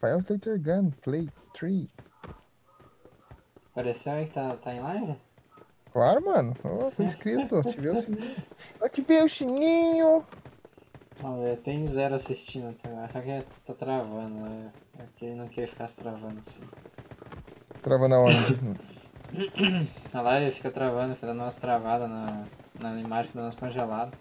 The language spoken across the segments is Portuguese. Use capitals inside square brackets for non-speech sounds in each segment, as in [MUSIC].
Rafael Slater Gun, Play 3. Apareceu aí que tá, tá em live? Claro, mano. Oh, sou inscrito. [LAUGHS] Ativei o sininho. Ativei o sininho. Ver, tem zero assistindo até agora. Só que tá travando, né? É que ele não queria ficar se travando assim. Travando aonde? [COUGHS] A live fica travando, fica dando umas travadas na, na imagem, fica dando umas congeladas.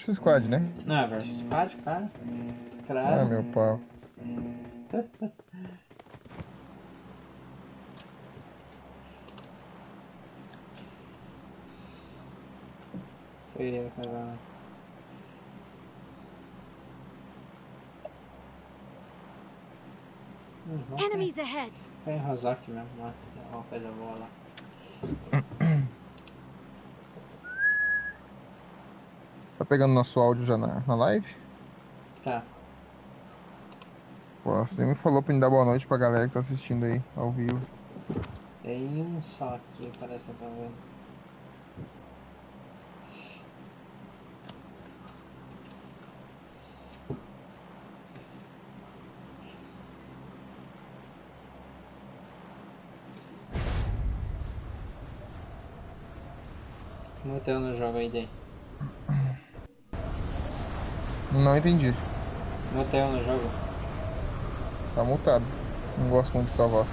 Versus squad, né? Não, é versus squad, cara. Ah, Claro. meu pau. Sei, cara. Hum, vamos Enemies ahead. Foi em Rozok mesmo, lá. É uma coisa boa lá. Pegando nosso áudio já na, na live? Tá. Pô, você me falou pra me dar boa noite pra galera que tá assistindo aí, ao vivo. Tem um só aqui, parece que eu tô vendo. Muteu no jogo aí, Day. Não entendi. Muteu no jogo. Tá multado. Não gosto muito de sua voz.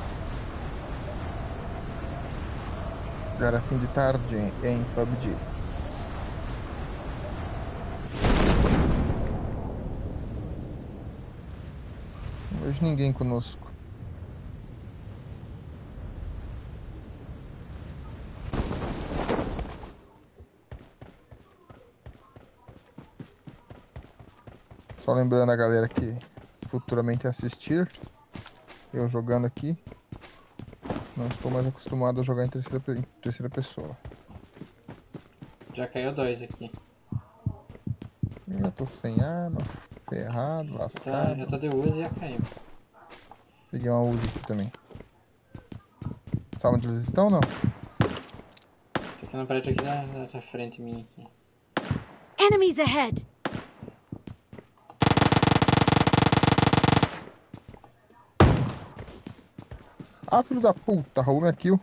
Agora fim de tarde em PUBG. Não vejo ninguém conosco. Só lembrando a galera que futuramente assistir eu jogando aqui. Não estou mais acostumado a jogar em terceira, em terceira pessoa. Já caiu dois aqui. Eu tô sem arma, ferrado, Tá, lascado. eu tô de Uzi e já caiu. Peguei uma Uzi aqui também. Sabe onde eles estão não? Tô aqui no prédio aqui da, da, da frente minha aqui. Enemies ahead. Ah, filho da puta, roubou minha kill.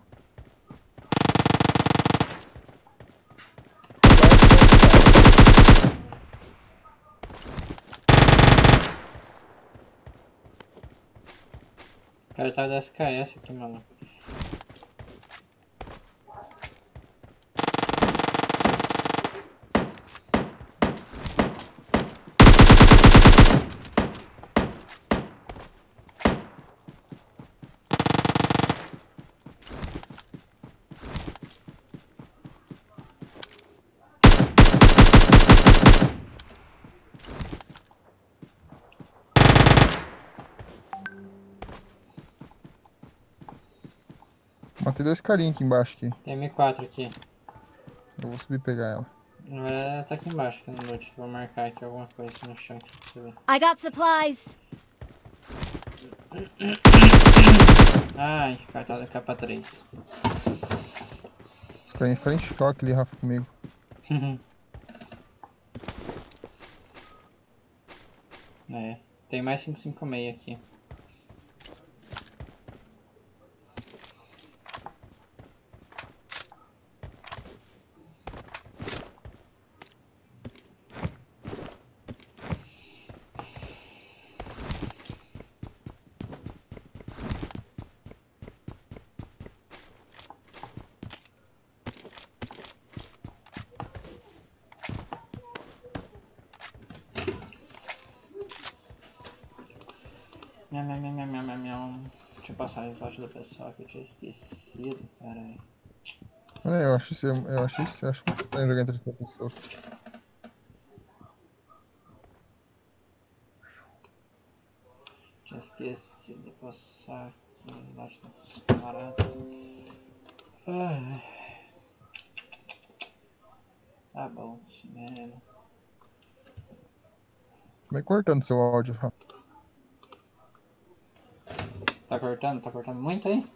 O cara tá da SKS aqui, mano. Matei dois carinhos aqui embaixo aqui. Tem M4 aqui. Eu vou subir e pegar ela. É, tá aqui embaixo, aqui no loot. Vou marcar aqui alguma coisa no chão. Aqui, pra você ver. I got supplies. Ai, cartada capa 3. Os carinhos ficaram em choque ali, Rafa, comigo. [LAUGHS] é, tem mais 556 aqui. Do pessoal que eu tinha esquecido, caralho. É, eu acho isso, eu acho isso, eu acho muito estranho jogar em terceira pessoa. Tinha esquecido de passar aqui o slot dos camaradas. Ai. Tá bom, mesmo. meio cortando seu áudio. Tá cortando? Tá cortando muito aí?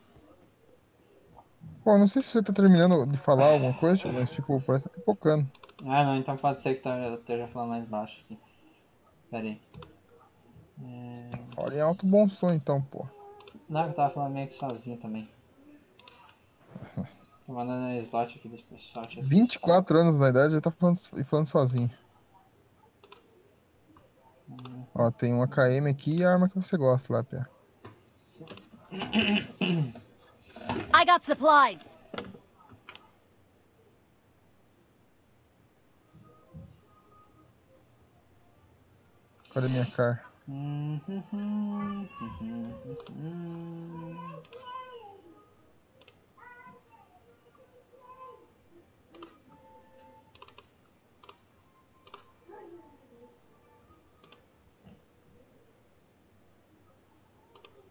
Pô, não sei se você tá terminando de falar alguma coisa, mas tipo, parece que tá pipocando. Ah não, então pode ser que tá- eu esteja falando mais baixo aqui. Pera aí. É... Fala em alto bom som então, pô. Não, eu tava falando meio que sozinho também. [LAUGHS] Tô mandando slot aqui dos pessoal. tinha esquecido. 24 anos na idade já tá falando, falando sozinho. Ó, tem um AKM aqui e a arma que você gosta lá, Pia. I got supplies. Cadê minha car?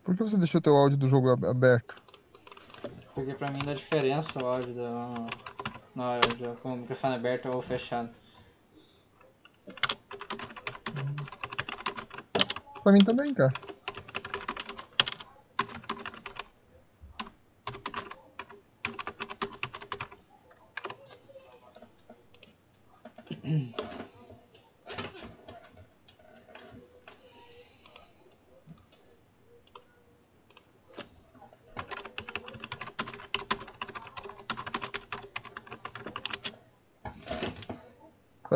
Por que você deixou teu áudio do jogo ab- aberto? Porque pra mim dá diferença o áudio do, na hora de com o microfone aberto ou fechado. Pra mim também, cara.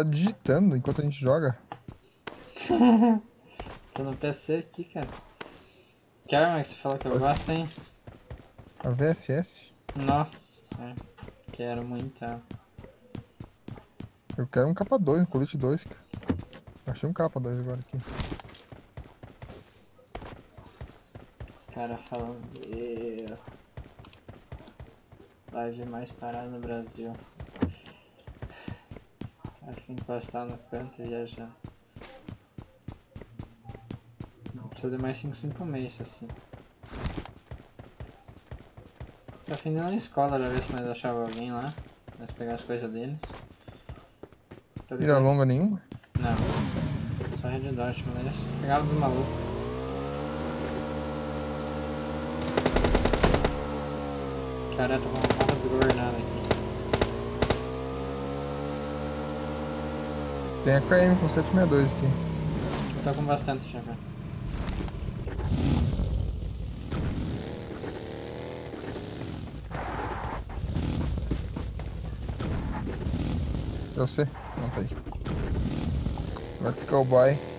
Tá digitando enquanto a gente joga? [LAUGHS] Tô no PC aqui, cara. Que arma que você falou que eu gosto, hein? A VSS? Nossa. Quero muito ela. Eu quero um capa 2, um colete 2, cara. Achei um capa 2 agora aqui. Os caras falam. "Meu, Live mais parada no Brasil. Encostar no canto e viajar. Não precisa de mais 5, 5 meses assim. Tá ir na escola pra ver se nós achava alguém lá. Nós pegar as coisas deles. Depois- longa nenhuma? Não. Só Red Dot, mas eles pegavam dos malucos. Cara, tô com uma porra desgovernada aqui. Tem a KM com 762 aqui. Tô com bastante já, cara. Eu sei. Não tá aí. Let's go, boy.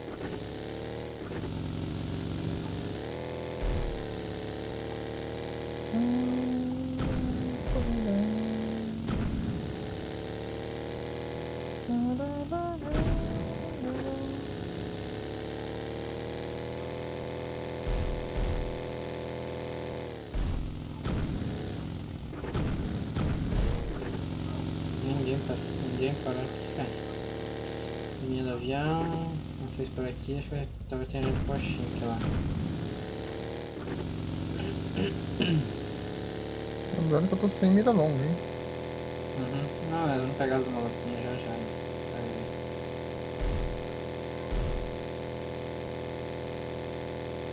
Ninguém passou, ninguém parou aqui, cara. Linha do avião, não fez por aqui, acho que talvez tenha gente com a Chink lá. Lembrando que eu tô sem mira longa, hein? Uhum. Não, eles vão pegar os maluquinhos já já. Aí.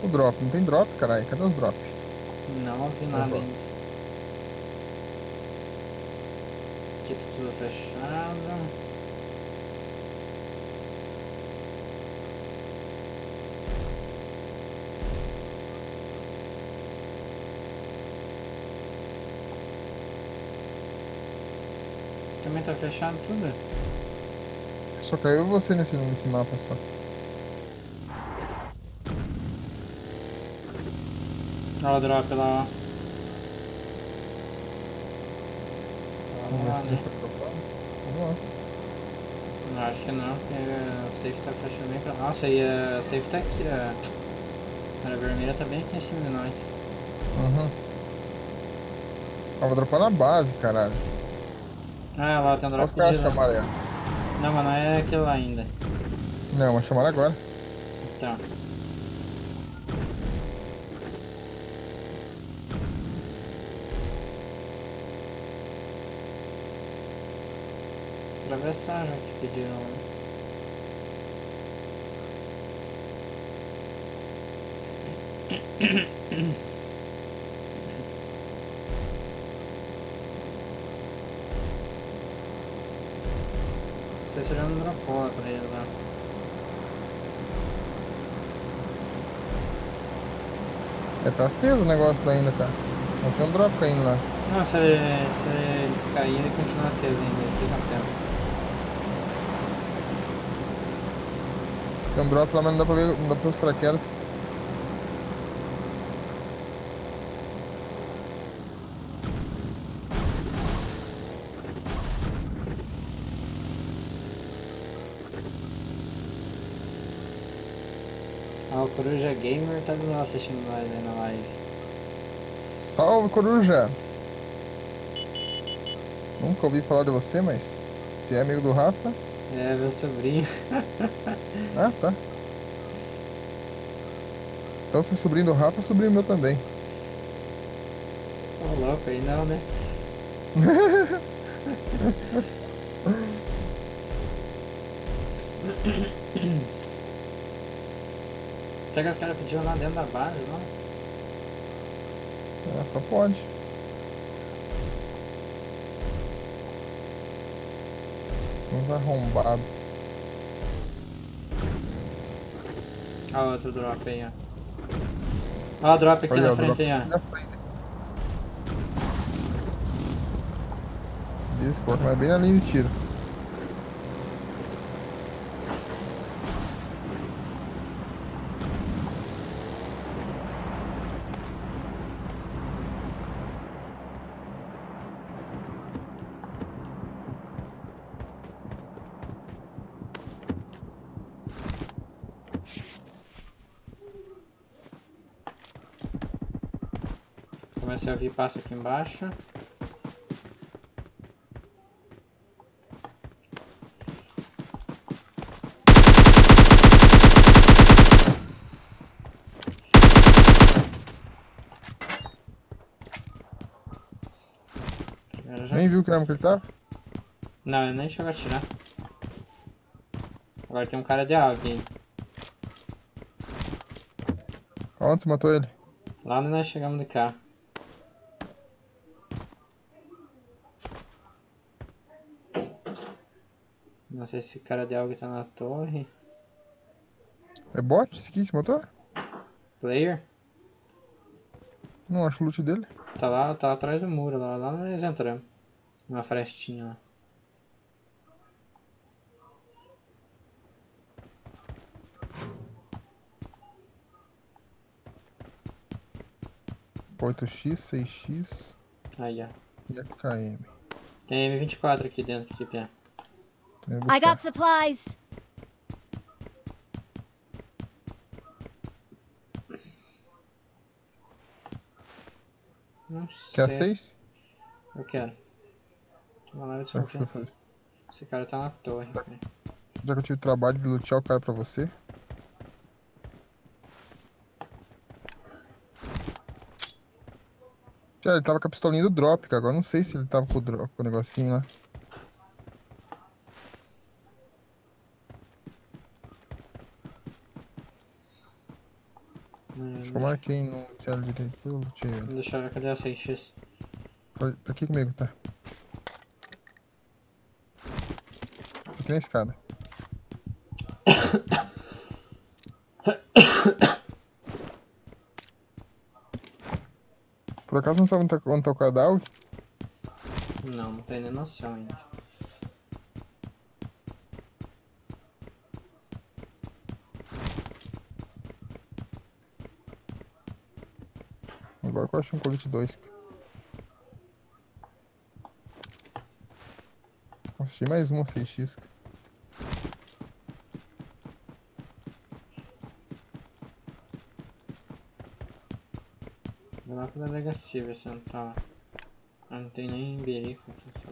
O drop, não tem drop, caralho. Cadê os drop? Não vi nada Nossa. ainda. Aqui tudo fechado. Também tá fechado tudo? Só caiu você nesse, nesse mapa só. Olha o drop lá, ó. Lá. Não, acho que não, porque o safe tá fechando bem pra. Nossa, e a safe tá aqui, a. A vermelha tá bem aqui em cima de nós. Uhum. Ah, vou dropar na base, caralho. Ah, lá tem um Olha drop os caras chamaram. Não, mas não é aquilo lá ainda. Não, mas chamaram agora. Então. Atravessar já que pediram. né? Já não dropou lá pra ele lá. É, tá aceso o negócio lá ainda, cara. Não tem um drop caindo lá. Não, se ele, se cair, ele continua aceso ainda, fica na um lá, mas não dá pra ver, não dá pra ver os paraquedas. Ah, o Coruja Gamer tá do lado assistindo nós aí na live. Salve, coruja! Nunca ouvi falar de você, mas se é amigo do Rafa. É, meu sobrinho. Ah, tá. Então, se é sobrinho do Rafa, é sobrinho meu também. Ô louco, aí não, né? Será que os caras pediram lá dentro da base, não? É, só pode. Uns arrombados. Olha o outro drop aí, ó. Olha o drop aqui Olha, na frente aqui ó. na frente. Discord, mas bem na linha de tiro. Passo aqui embaixo. Nem viu que arma que ele tava? Não, eu nem chego a atirar. Agora tem um cara de alguém. Onde você matou ele? Lá onde nós chegamos de cá. Sei se o cara de algo tá na torre. É bot esse que você matou? Player? Não acho o loot dele. Tá lá, tá atrás do muro, lá, lá nós entramos. Uma frestinha lá. Oito x 6x Aí, ó. e AKM. Tem M24 aqui dentro, aqui, Pia. I got supplies. Não Quer sei. seis? Eu quero. Toma lá, eu eu desconfio. Esse cara tá na torre. cara. já que eu tive o trabalho de lutear o cara pra você. Já, ele tava com a pistolinha do drop, cara. Agora não sei se ele tava com o, drop, com o negocinho lá. Hum, Marquei no tela direito. Eu lutei ele. Deixa eu ver, cadê a 6x? Foi- Tá aqui comigo, tá? Aqui na escada. Por acaso não sabe onde tá, onde tá o AUG? Não, não tem nem noção ainda. Agora que eu acho um colete 2. Assisti mais uma 6x. cara. Vou lá pra delegacia central. Ah, não tem nem berico aqui nessa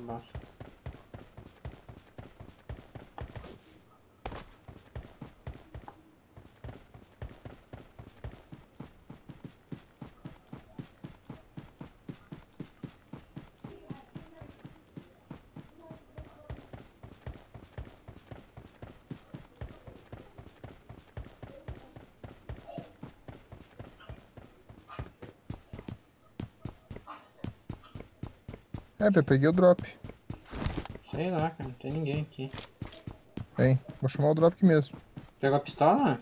É, eu peguei o drop. Sei lá, cara, não tem ninguém aqui. Vem, vou chamar o drop aqui mesmo. Pegou a pistola?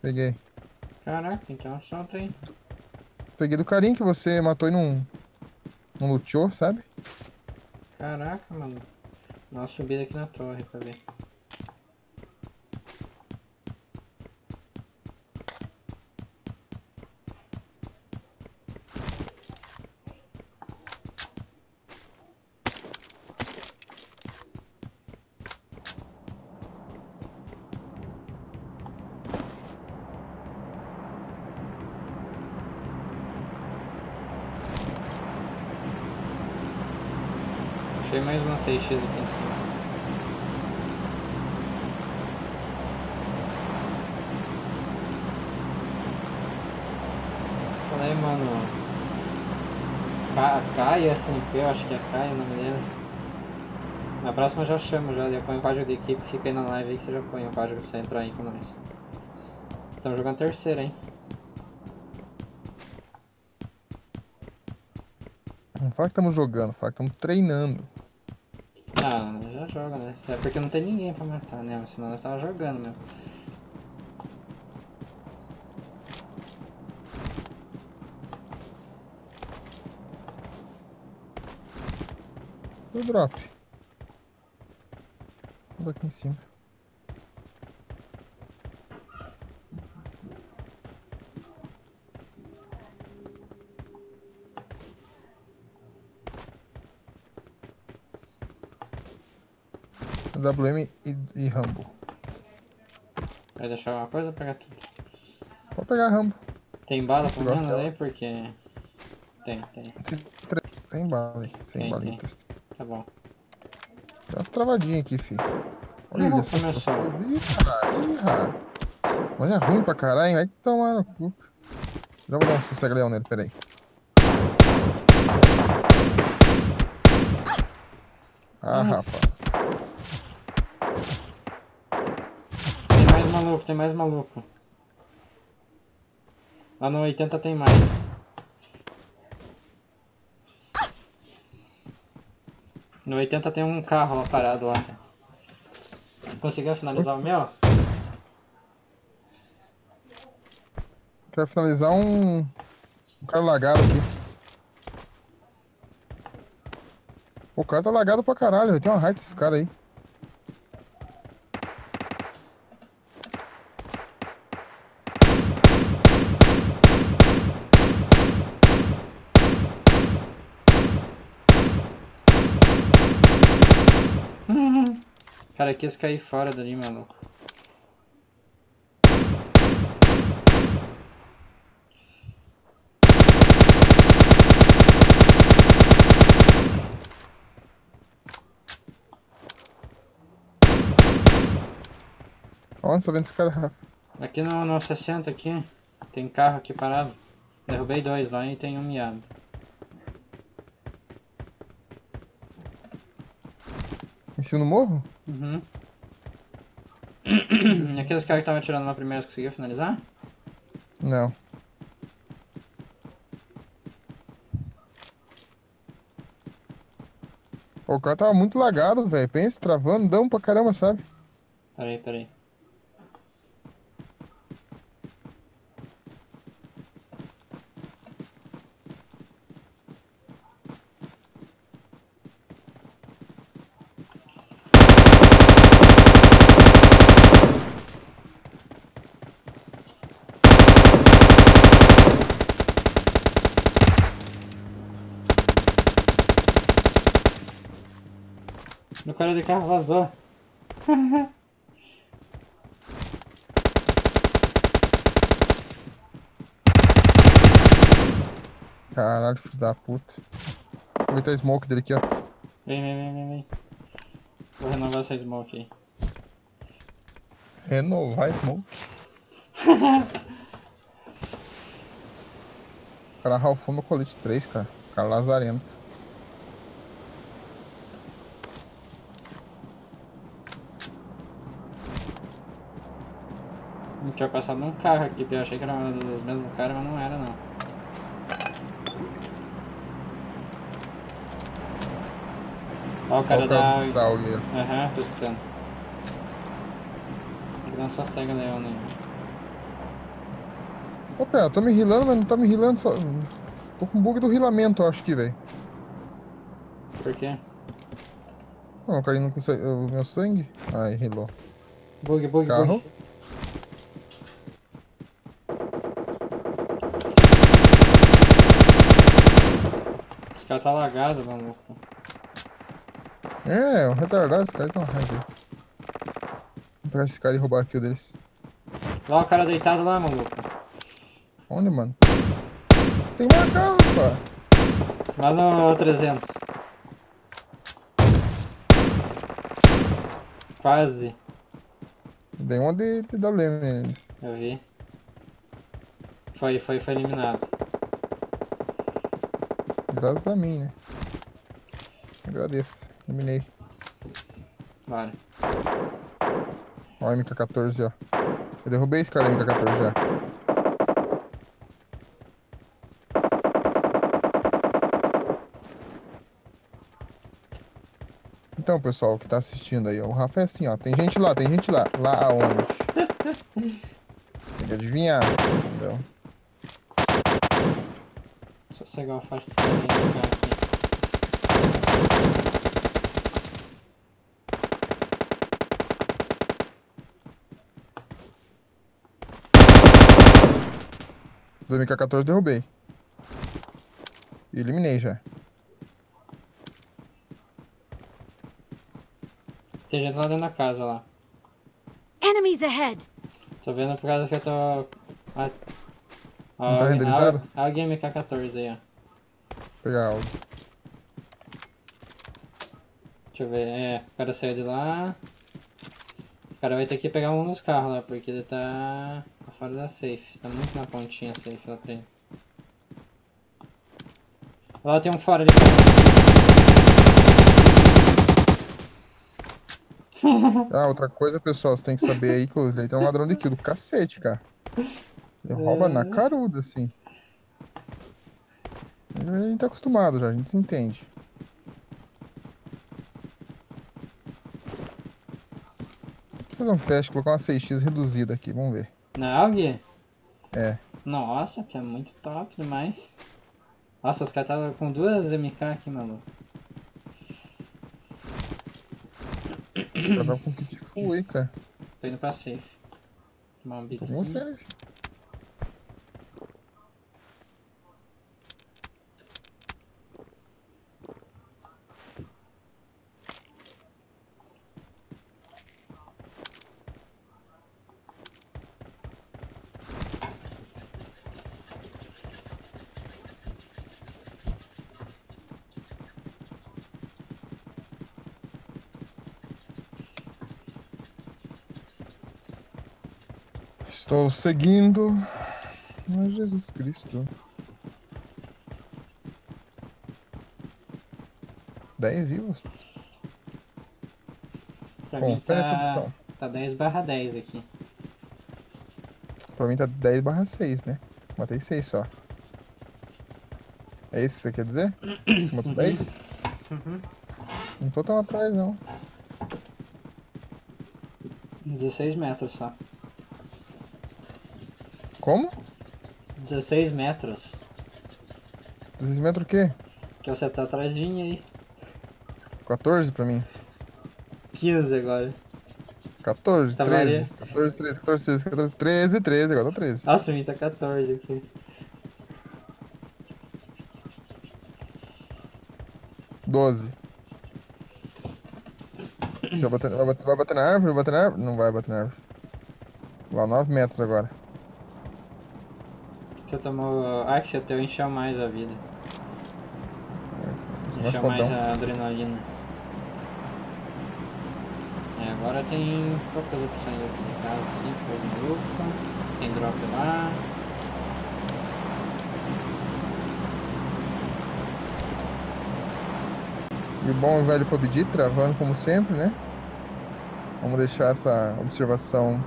Peguei. Caraca, então solta aí. Peguei do carinha que você matou e não. Não luteou, sabe? Caraca, mano. Dá uma subida aqui na torre pra ver. Achei mais uma 6x aqui em cima. Falei, mano. Ca- A Kai, SMP, eu acho que é a Kai o nome dele. Na próxima eu já chamo, já, eu ponho o código de equipe, fica aí na live que já põe o código pra você entrar aí com nós. Estamos jogando terceira, hein? Não fala que estamos jogando, fala que estamos treinando. Joga, né? É porque não tem ninguém pra matar, né? Senão nós tava jogando mesmo. O drop? Tudo aqui em cima. WM e, e Rambo. Vai deixar alguma coisa ou pegar tudo? Pode pegar Rambo. Tem bala menos dela? aí? Porque. Tem, tem. Tem, bala aí, sem Tem, balitas. Tá bom. Tem umas travadinhas aqui, filho. Olha ele só gostoso. Ih, caralho. Mas é ruim pra caralho, vai tomar no cu. Já vou dar um sossego-leão nele, peraí. Ah, Hum. Rafa. Tem mais maluco, tem mais maluco. Lá no 80 tem mais. No 80 tem um carro lá parado lá. Conseguiu finalizar o meu? Quero finalizar um. Um cara lagado aqui. O cara tá lagado pra caralho, tem uma raid desses caras aí. Cara, quis cair fora dali, maluco. Onde você tá vendo esse cara, Rafa? Aqui no, no 60 aqui, tem carro aqui parado. Derrubei dois lá e tem um miado. Cima do morro? Uhum. [CLEARS THROAT] Aqueles caras que estavam atirando lá primeiro, você conseguiu finalizar? Não. Pô, O cara tava muito lagado, velho. Pensa, travando, dão pra caramba, sabe? Peraí, peraí. O cara de carro vazou. Caralho, filho da puta. Vou aproveitar a smoke dele aqui, ó. Vem, vem, vem, vem, vem. Vou renovar essa smoke aí. Renovar a smoke. [LAUGHS] O cara ralfou meu colete 3, cara. O cara lazarento. Tinha passado um carro aqui, eu achei que era dos mesmos caras, mas não era não. Ó o cara o da... cara. Aham, tô escutando. Tem que dar só cega leão, né? Ô, pera, tô me rilando, mas não tá me rilando só. Tô com bug do rilamento, eu acho que, velho. Por quê? Não, eu caí no conse- o meu sangue. Ai, rilou. Bug, bug, Carro. bug. Cara tá lagado, maluco. É, um retardado, esse cara raiva. aí. Vou pegar esse cara e roubar aqui o deles. Lá o cara deitado lá, maluco. Onde, mano? Tem uma carro, pá. Lá no 300. Quase, Bem uma de PWM eu vi. Foi, foi, foi eliminado. Graças a mim, né? Agradeço. Eliminei. Bora. Ó, a MK14, ó. Eu derrubei esse cara da MK14 já. Então, pessoal que tá assistindo aí, ó, o Rafa é assim, ó. Tem gente lá, tem gente lá. Lá aonde? [LAUGHS] Tem que adivinhar, entendeu? Cara aqui. Do MK14 derrubei. E eliminei já. Tem gente lá dentro da casa lá. Enemies ahead. Tô vendo por causa que eu tô. Ah, Não tá renderizado? Olha o Game K14 aí, ó. Vou pegar áudio. Deixa eu ver. É, o cara saiu de lá. O cara vai ter que pegar um dos carros lá, porque ele tá tá fora da safe. Tá muito na pontinha a safe lá pra ele. Lá tem um fora ali. Ah, outra coisa, pessoal, você tem que saber aí que o Slay é um ladrão de kill do cacete, cara. [LAUGHS] Ele rouba na caruda, assim. A gente tá acostumado já, a gente se entende. Vou fazer um teste, colocar uma 6x reduzida aqui, vamos ver. Na AUG? É. Nossa, que é muito top demais. Nossa, os caras estavam com duas MK aqui, maluco. Os caras tava com kit full aí, cara. Tô indo pra safe. Tomar um Tô bico. com você, né? Estou seguindo a Jesus Cristo. 10 vivos? Pra mim Confere a tá, tá 10 barra 10 aqui. Pra mim tá 10 barra 6, né? Matei 6 só. É isso que você quer dizer? Você matou 10? Uhum. Não tô tão atrás, não. 16 metros só. Como? 16 metros. 16 metros o quê? Que você tá atrás de mim aí. 14 pra mim. 15 agora. 14, Tá 13. valia. 14, 13, 14, 13, 14, 13, 13, agora tá 13. Nossa, pra mim tá 14 aqui. 12. Você vai bater, vai, bater, vai bater na árvore? Vai bater na árvore? Não vai bater na árvore. Lá, 9 metros agora. Você tomou. Você teu encheu mais a vida. Mais Encheu mais fodão. a adrenalina. É, agora tem poucas opções aqui de casa. Tem fogo maluco. Tem drop lá. E o bom velho PUBG travando como sempre, né? Vamos deixar essa observação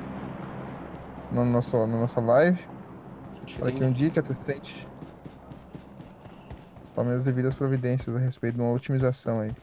no nosso, na nossa live. Para que indique, atestante. Pelo menos devido às providências a respeito de uma otimização aí.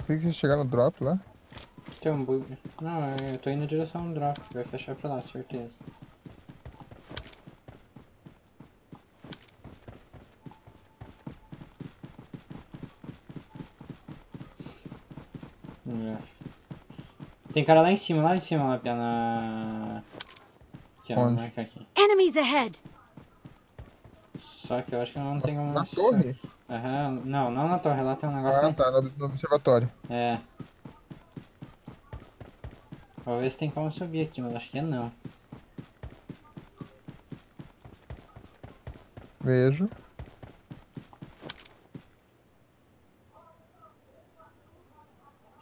Sei que chegar no drop lá. Tem um bug. Não, eu tô indo na direção do drop. Vai fechar pra lá, certeza. Ver. Tem cara lá em cima, lá em cima, lá na... Aqui, ó, Onde? marca aqui. Enemies ahead! Só que eu acho que não tem como... Na torre? Aham, não, não na torre, lá tem um negócio Ah, lá. tá, no, no observatório. É. Vou ver se tem como subir aqui, mas acho que é não. Vejo.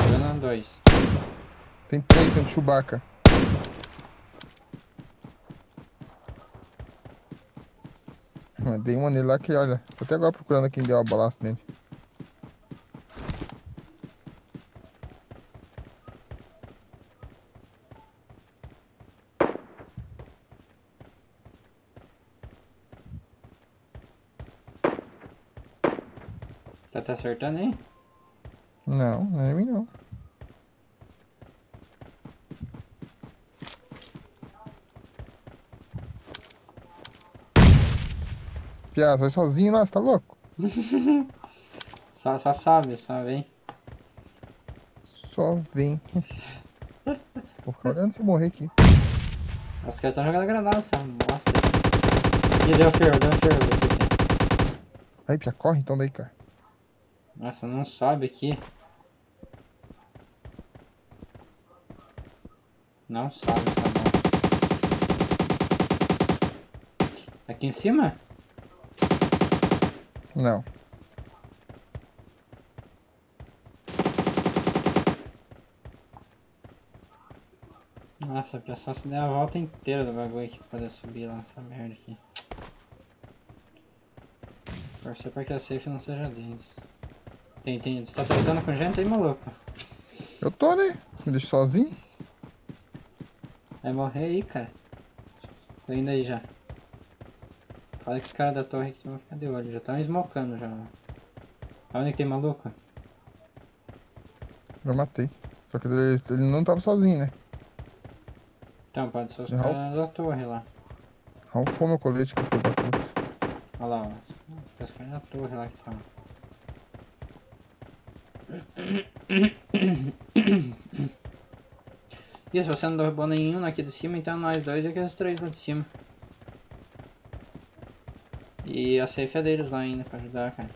Dando dois. Tem três de Chewbacca. Ah, Dei uma nele lá que, olha, tô até agora procurando quem deu a balaço nele. Tá, acertando aí? Não, não é em mim não. Você vai sozinho lá, você tá louco? [LAUGHS] Só, só sabe, só vem. Só vem. [LAUGHS] Vou ficar olhando você morrer aqui. Os caras estão jogando granada, essa bosta. Ih, deu ferro, deu ferro. Aí, Pia, corre então daí, cara. Nossa, não sobe aqui. Não sobe, tá bom. Aqui em cima? Não. Nossa, o pessoal se der a volta inteira do bagulho aqui pra poder subir lá, essa merda aqui. Torcer pra que a safe não seja deles. Tem, tem, você tá tratando com gente aí, maluco? Eu tô, né? Me deixa sozinho? Vai morrer aí, cara. Tô indo aí já. Fala que os caras da torre aqui vão ficar de olho, já estão smocando já. Onde que tem maluco? Já matei. Só que ele, ele não tava sozinho, né? Então, pode ser os caras da torre lá. Ralfou meu colete que filho da puta. Olha lá, ó. Os caras da torre lá que tá. E se você não derrubou nenhum aqui de cima, então nós dois e aqueles três lá de cima. E a safe é deles lá ainda pra ajudar, cara.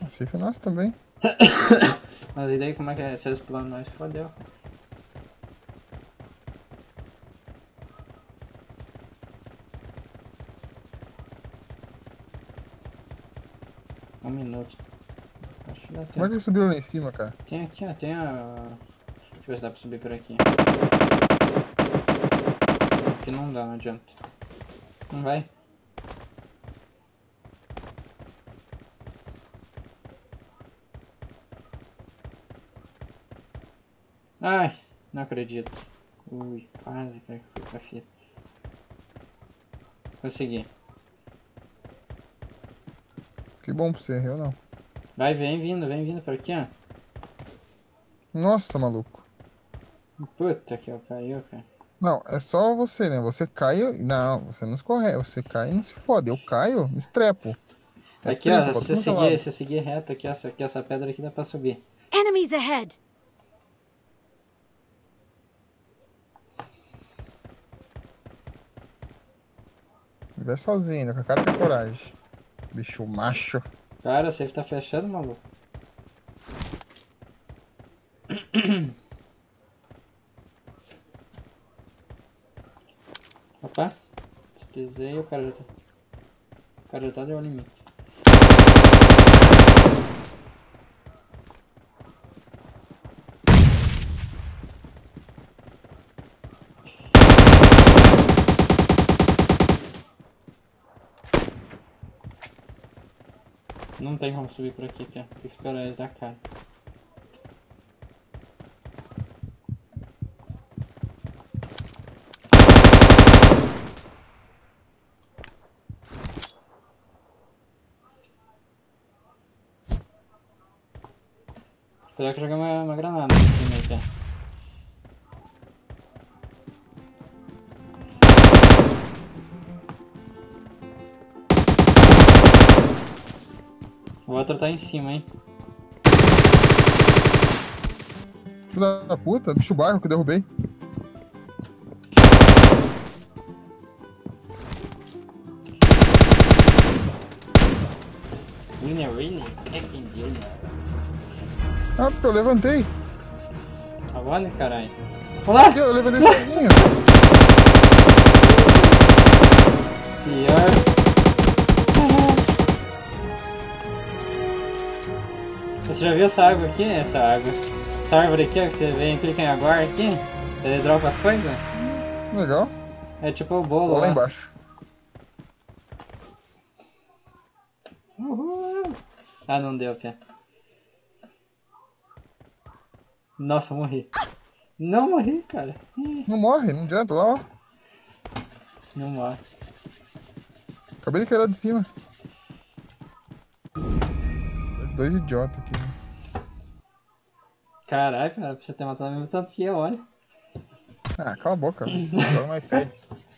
A safe é nossa também. [COUGHS] Mas e daí como é que é? Se eles pulam nós, fodeu. Um minuto. Acho que dá Como é que eles subiram lá em cima, cara? Tem aqui, ó, tem a... Deixa eu ver se dá pra subir por aqui. Aqui não dá, não adianta. Não vai. Ai, não acredito. Ui, quase, cara, que fui pra fita. Consegui. Que bom pra você, eu não. Vai, vem vindo, vem vindo por aqui, ó. Nossa, maluco. Puta que pariu, cara. Não, é só você, né? Você cai. e- Não, você não escorrega. Você cai e não se fode. Eu caio, me estrepo. É Aqui, ó, se lado. seguir, se você seguir reto aqui, essa, aqui, essa pedra aqui dá pra subir. Enemies ahead! Vai sozinho, com a cara de coragem. Bicho macho. Cara, a safe tá fechando, maluco. Opa, deslizei o cara já tá. O cara já tá de olho em mim. Não tem como subir por aqui, Pia. Tem que esperar eles dar cara. Apesar que eu tá em cima, hein? Filho da puta, bicho barco que eu derrubei. Really? Hacking Junior. Ah, porque eu levantei. Aonde, caralho? Olá! Aqui, eu levantei sozinho. Pior. Você já viu essa água aqui? Essa água. Essa árvore aqui, ó, que você vem, clica em aguar aqui. Ele dropa as coisas. Legal. É tipo o bolo Tô lá lá. embaixo. Uhul. Ah, não deu, Pia. Nossa, morri. Não morri, cara. Não morre, não adianta. Lá, ó. Não morre. Acabei de cair lá de cima. Dois idiotas aqui. Caralho, cara, pra você ter matado o mesmo tanto que eu, olha. Ah, cala a boca. Joga no iPad.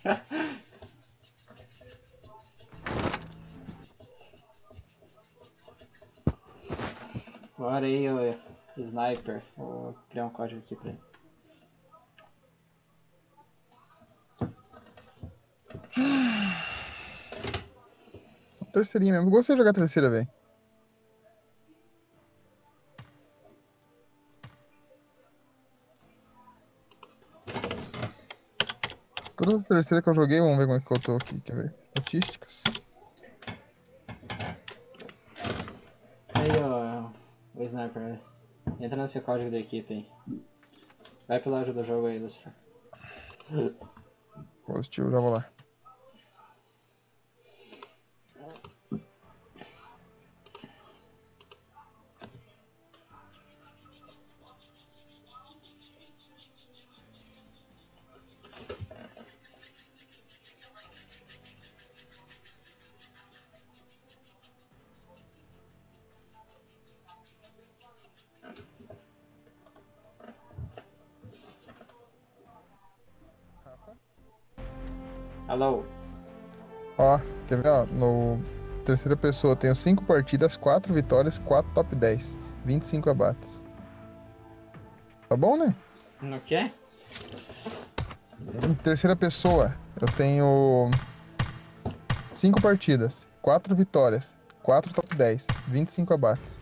[LAUGHS] Bora aí, ô sniper. Vou criar um código aqui pra ele. Terceirinha mesmo. Gostei de jogar terceira, velho. Todas as terceiras que eu joguei, vamos ver como é que eu tô aqui. Quer ver? Estatísticas. Aí, ó, o sniper. Entra no seu código da equipe aí. Vai pela ajuda do jogo aí, Lucifer. Positivo, já vou lá. Terceira pessoa eu tenho 5 partidas, 4 vitórias, 4 top 10, 25 abates. Tá bom, né? No quê? Em terceira pessoa eu tenho 5 partidas, 4 vitórias, 4 top 10, 25 abates.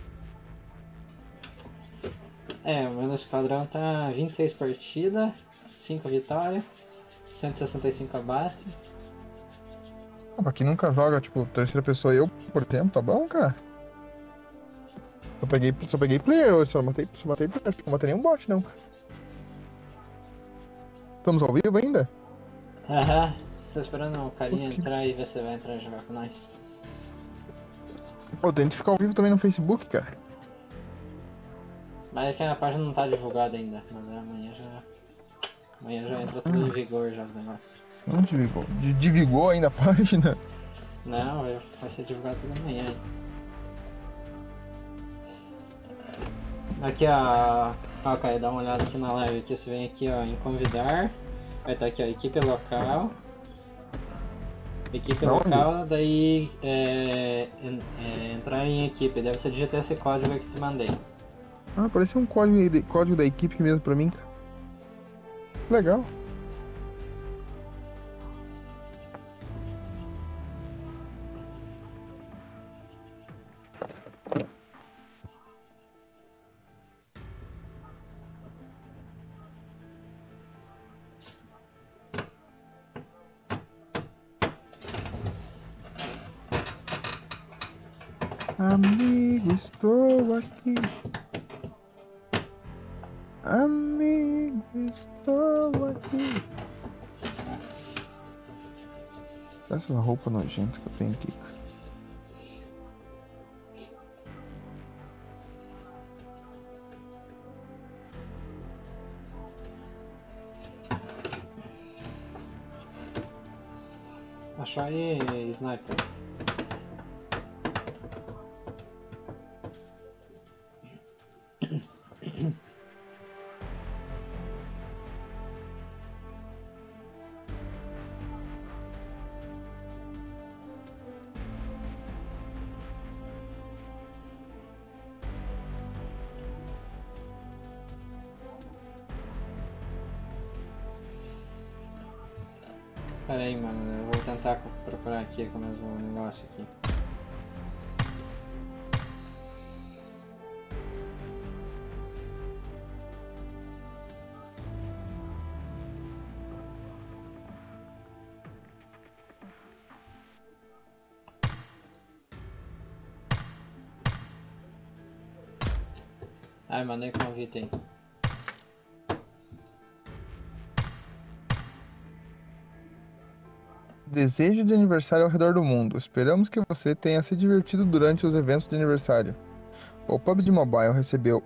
É, o meu esquadrão tá 26 partidas, 5 vitórias, 165 abate. Pra quem nunca joga, tipo, terceira pessoa eu por tempo, tá bom, cara? Só peguei, só peguei player hoje, só matei, só matei player, não matei nenhum bot não. Estamos ao vivo ainda? Aham, tô esperando o carinha Putz, que- entrar e ver se ele vai entrar e jogar com nós. Pô, tente ficar ao vivo também no Facebook, cara. Mas é que a página não tá divulgada ainda, mas amanhã já. Amanhã já entra tudo em vigor já os negócios. Não divulgou. De- Divulgou ainda a [LAUGHS] página. Não, vai- ser divulgado tudo amanhã. hein. Aqui ó, ó Caio, dá uma olhada aqui na live aqui, você vem aqui ó, em convidar, vai estar aqui ó, equipe local, equipe onde? local, daí é, é, entrar em equipe, deve você digitar esse código que te mandei. Ah, parecia um código, código da equipe mesmo pra mim. Legal. Essa roupa nojenta que eu tenho negócio aqui. Ai, mandei convite aí. Desejo de aniversário ao redor do mundo. Esperamos que você tenha se divertido durante os eventos de aniversário. O PUBG Mobile recebeu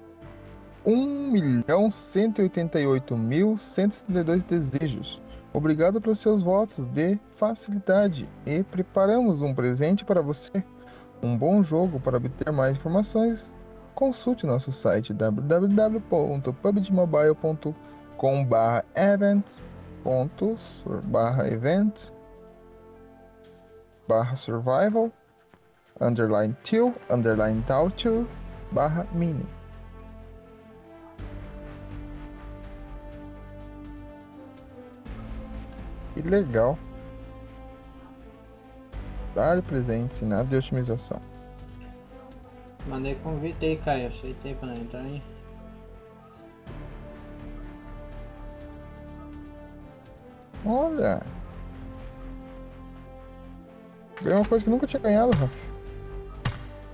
1.188.172 desejos. Obrigado pelos seus votos de facilidade e preparamos um presente para você. Um bom jogo para obter mais informações. Consulte nosso site www.pubgmobile.com/event barra survival underline till underline down to barra mini. Que legal. Dar presentes em nada de otimização. Mandei convite aí, Caio. Aceitei pra entrar aí. Olha. Ganhei uma coisa que nunca tinha ganhado, Rafa.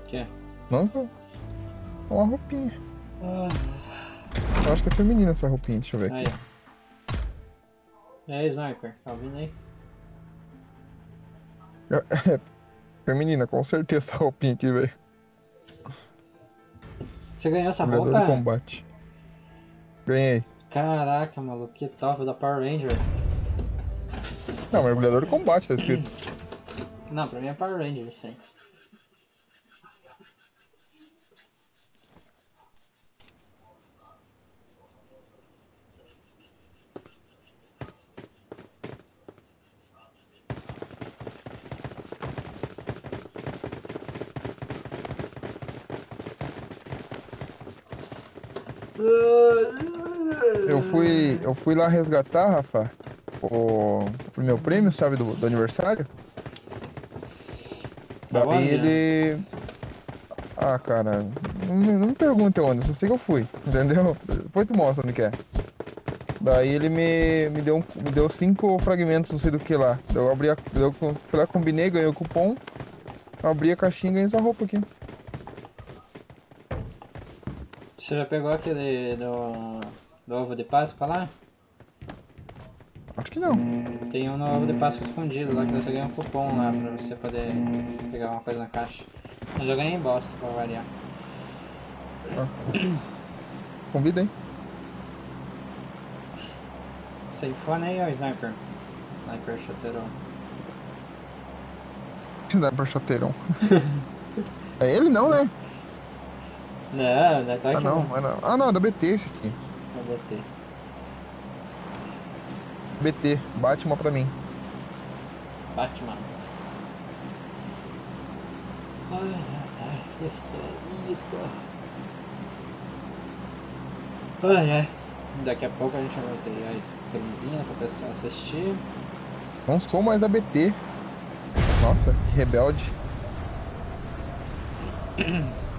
Que? Nunca. Uma roupinha. Eu acho que é feminina essa roupinha, deixa eu ver aqui. aí, Sniper? Tá ouvindo aí? É, feminina, com certeza essa roupinha aqui, velho. Você ganhou essa Jogador de roupa? combate. Ganhei. Caraca, maluco, que top da Power Ranger. Não, mergulhador de combate tá escrito. Não, pra mim é Power Ranger isso aí. Eu fui, eu fui lá resgatar, Rafa, o, o meu prêmio, sabe, do, do aniversário. Tá Daí ele. Ah, cara, não, me- não me pergunte onde, só sei que eu fui, [LAUGHS] entendeu? Depois tu mostra onde que é. Daí ele me, me, deu, um- me deu cinco fragmentos, não sei do que lá. Eu abri a, eu fui lá, combinei, ganhei o cupom, abri a caixinha e ganhei essa roupa aqui. Você já pegou aquele do, do ovo de Páscoa lá? Acho que não. Tem um no ovo de Páscoa escondido lá que você ganha um cupom lá pra você poder pegar uma coisa na caixa. Eu já ganhei bosta pra variar. Convida, hein? Sem fone aí, ó, Sniper. Sniper chateirão. Pra chateirão. [LAUGHS] É ele não, né? Não, não é claro Ah que não, é não. Ah não, é da BT esse aqui. Não vou ter. BT, bate uma pra mim. Batman. Ai, ai, solito. Ai, ai. Daqui a pouco a gente vai ter a screenzinha pro pessoal assistir. Não sou mais da BT. Nossa, que rebelde. [CLEARS THROAT]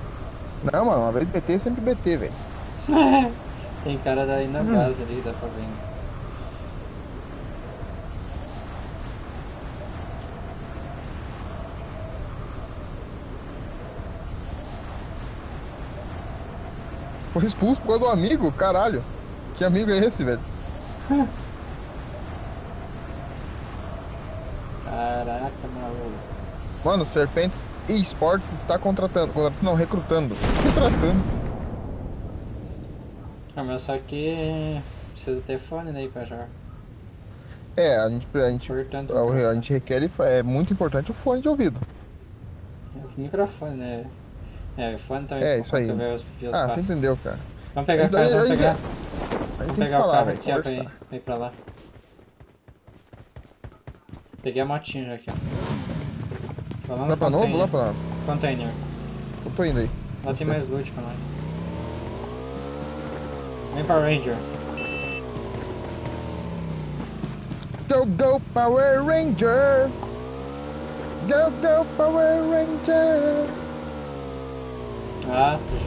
Não, mano, uma vez BT, sempre BT, velho. [LAUGHS] Tem cara da Ina Hum. Ali, dá pra ver. Foi expulso por causa do amigo, caralho. Que amigo é esse, velho? Caraca, maluco. Mano, Serpentes Esports está contratando. não, recrutando. Contratando. Ah, mas só que precisa ter fone daí pra jogar. É, a gente, a gente, a, a gente requer, é muito importante o fone de ouvido. O microfone, né? É, o fone também. É, isso aí. Ah, pra- você entendeu, cara. Vamos pegar, cara, vamos aí- pegar. Vamos pegar o carro aqui, ó, pra ir, pra ir pra lá. Peguei a motinha já aqui, ó. Vamos Lá pra no novo? Lá pra. Container. Eu tô indo aí. Lá tem mais loot pra nós. Vem pra Ranger. Go, go, Power Ranger! Go, go, Power Ranger!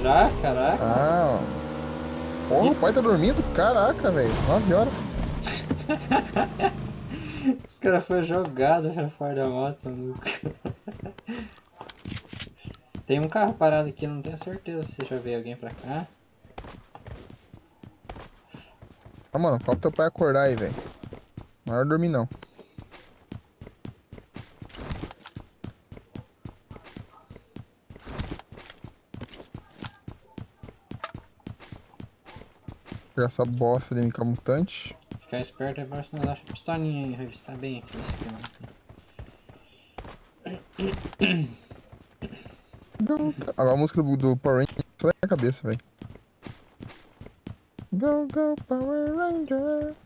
Já? Caraca. Ah, porra, o pai tá dormindo? Caraca, velho. 9 horas. [LAUGHS] Os caras foram jogados já fora da moto, maluco. [LAUGHS] Tem um carro parado aqui, não tenho certeza se já veio alguém pra cá. Ah, mano, fala pro teu pai acordar aí, velho. Não é dormir, não. Pegar essa bosta de MK mutante. Ficar esperto aí, basta nós achar pistolinha aí, revistar bem aqui esse esquema. Go, [COUGHS] Agora a música do, do Power Ranger só na cabeça, velho. Go, go, Power Ranger.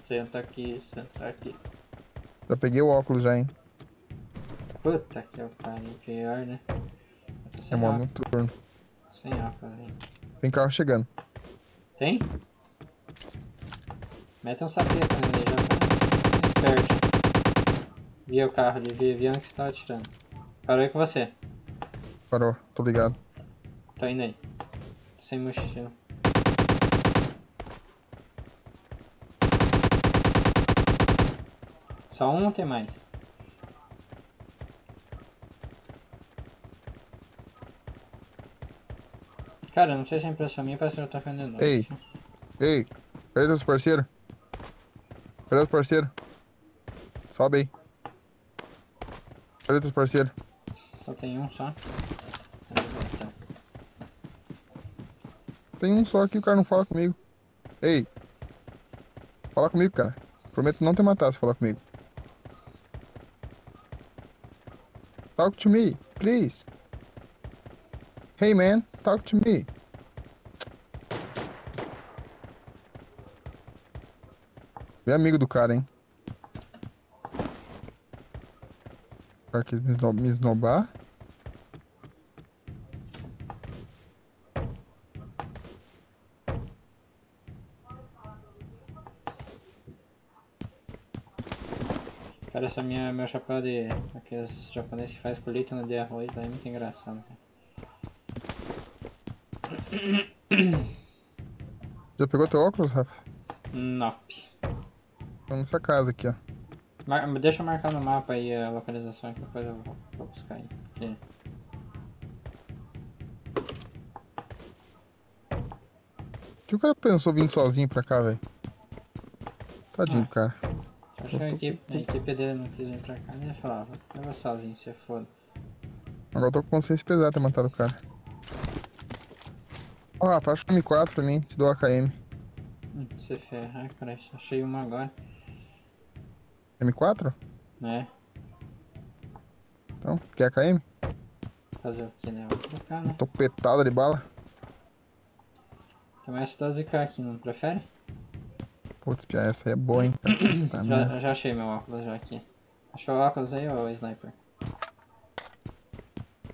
Senta aqui, senta aqui. Já peguei o óculos já, hein. Puta que eu pariu, pior, né? Eu tô É sem modo óculos, noturno. sem óculos aí. Tem carro chegando. Tem? Mete um sapeta nele já tá esperto. Vi o carro ali, vi, vi onde que você tava atirando. Parou aí com você. Parou, tô ligado. Tô indo aí. Tô sem mochila. Só um ou tem mais? Cara, não sei se é impressão minha, parece que eu tô ficando de noite. Ei. Ei, cadê teus parceiros? Cadê os parceiros? Sobe aí. Cadê teus parceiros? Só tem um só. Tem um só aqui, o cara não fala comigo. Ei. Fala comigo, cara. Prometo não te matar se falar comigo. Talk to me, please. Hey man, talk to me. Vem amigo do cara, hein? O quis me esno- me esnobar. Cara, essa minha, meu chapéu de. aqueles japoneses que faz política de arroz é muito engraçado. Cara. [COUGHS] Já pegou teu óculos, Rafa? Nope. Tô nessa casa aqui, ó. Mar- deixa eu marcar no mapa aí a localização que depois eu vou, vou buscar aí. Porque O que o cara pensou vindo sozinho pra cá, velho? Tadinho, Ah. cara. acho que a equipe, a equipe dele não quis vir pra cá, ele falava, eu vou sozinho, você foda. Agora eu tô com consciência pesada ter matado o cara. Ó, Rafa, acha um M4 pra mim, te dou AKM. Você ferra, ai caralho, só achei uma agora. M4? Né? Então, quer AKM? Fazer o que, né? Vou trocar, né? Tô petada de bala. Tem mais 12k aqui, não prefere? Putz, pia, essa aí é boa, hein. [COUGHS] Tá, Já, já achei meu óculos já aqui. Achou o óculos aí ou o sniper?